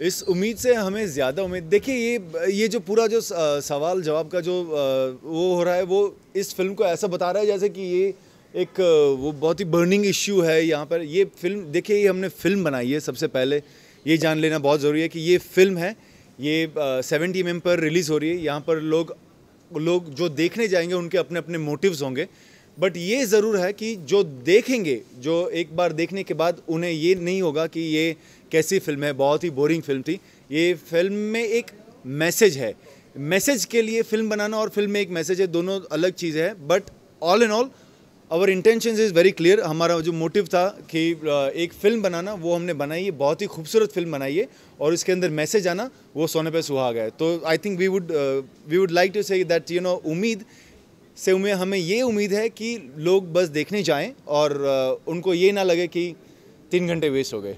इस उम्मीद से हमें ज़्यादा उम्मीद, देखिए ये ये जो पूरा जो सवाल जवाब का जो वो हो रहा है, वो इस फ़िल्म को ऐसा बता रहा है जैसे कि ये एक वो बहुत ही बर्निंग इश्यू है यहाँ पर। ये फ़िल्म, देखिए ये हमने फ़िल्म बनाई है सबसे पहले। ये जान लेना बहुत ज़रूरी है कि ये फ़िल्म है, ये सेवेंटी एम पर रिलीज़ हो रही है। यहाँ पर लोग लोग जो देखने जाएँगे, उनके अपने अपने मोटिव्स होंगे। बट ये ज़रूर है कि जो देखेंगे, जो एक बार देखने के बाद उन्हें ये नहीं होगा कि ये कैसी फ़िल्म है, बहुत ही बोरिंग फ़िल्म थी। ये फ़िल्म में एक मैसेज है। मैसेज के लिए फ़िल्म बनाना और फ़िल्म में एक मैसेज है, दोनों अलग चीज़ें हैं। But all in all our intention is very clear हमारा जो मोटिव था कि एक फ़िल्म बनाना, वो हमने बनाई है। बहुत ही खूबसूरत फ़िल्म बनाई है और इसके अंदर मैसेज आना, वो सोने पे सुहागा है। तो I think we would we would like to say that you know उम्मीद से उम्मीद हमें ये उम्मीद है कि लोग बस देखने जाएँ और उनको ये ना लगे कि तीन घंटे वेस्ट हो गए।